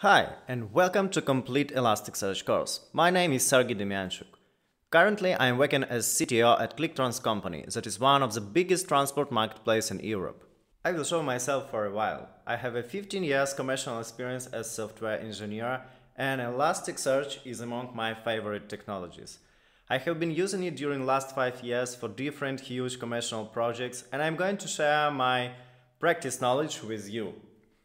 Hi, and welcome to Complete Elasticsearch course. My name is Sergii Demianchuk. Currently, I am working as CTO at ClickTrans company, that is one of the biggest transport marketplace in Europe. I will show myself for a while. I have a 15 years commercial experience as software engineer and Elasticsearch is among my favorite technologies. I have been using it during last 5 years for different huge commercial projects and I'm going to share my practice knowledge with you.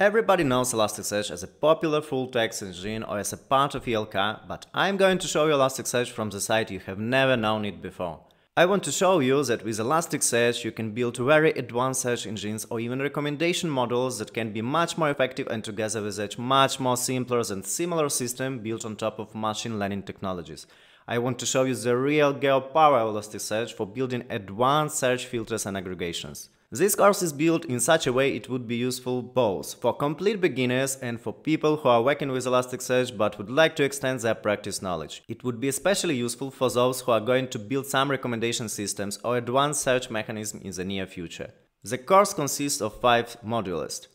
Everybody knows Elasticsearch as a popular full-text engine or as a part of ELK, but I'm going to show you Elasticsearch from the side you have never known it before. I want to show you that with Elasticsearch you can build very advanced search engines or even recommendation models that can be much more effective and together with a much more simpler and similar system built on top of machine learning technologies. I want to show you the real power of Elasticsearch for building advanced search filters and aggregations. This course is built in such a way it would be useful both for complete beginners and for people who are working with Elasticsearch but would like to extend their practice knowledge. It would be especially useful for those who are going to build some recommendation systems or advanced search mechanism in the near future. The course consists of five modules.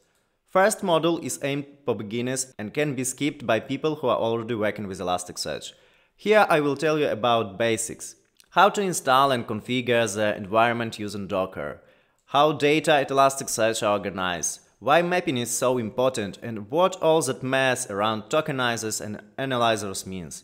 First module is aimed for beginners and can be skipped by people who are already working with Elasticsearch. Here I will tell you about basics. How to install and configure the environment using Docker how data at Elasticsearch are organized, why mapping is so important and what all that mess around tokenizers and analyzers means.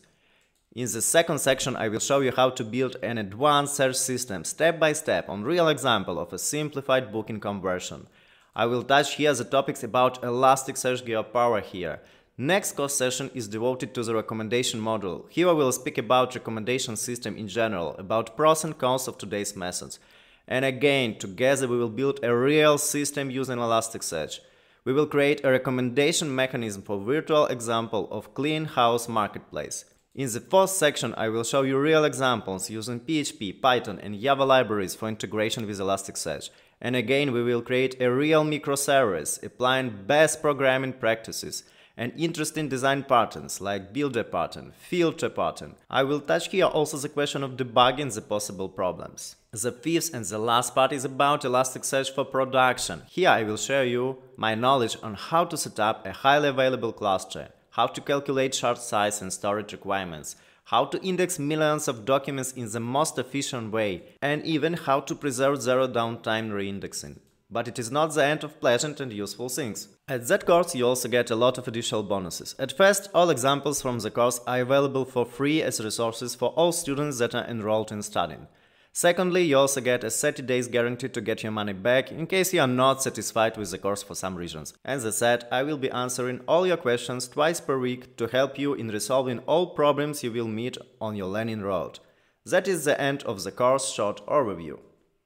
In the second section I will show you how to build an advanced search system step by step on real example of a simplified booking conversion. I will touch here the topics about Elasticsearch GeoPower here. Next course session is devoted to the recommendation module. Here I will speak about recommendation system in general, about pros and cons of today's methods. And again, together we will build a real system using Elasticsearch. We will create a recommendation mechanism for virtual example of clean house marketplace. In the fourth section I will show you real examples using PHP, Python and Java libraries for integration with Elasticsearch. And again we will create a real microservice applying best programming practices and interesting design patterns like builder pattern, filter pattern. I will touch here also the question of debugging the possible problems. The fifth and the last part is about Elasticsearch for production. Here I will share you my knowledge on how to set up a highly available cluster, how to calculate shard size and storage requirements, how to index millions of documents in the most efficient way, and even how to preserve zero downtime reindexing. But it is not the end of pleasant and useful things. At that course you also get a lot of additional bonuses. At first, all examples from the course are available for free as resources for all students that are enrolled in studying. Secondly, you also get a 30 days guarantee to get your money back in case you are not satisfied with the course for some reasons. As I said, I will be answering all your questions twice per week to help you in resolving all problems you will meet on your learning road. That is the end of the course short overview.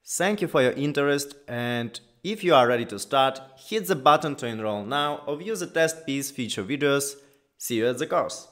Thank you for your interest and if you are ready to start, hit the button to enroll now or view the test piece feature videos. See you at the course!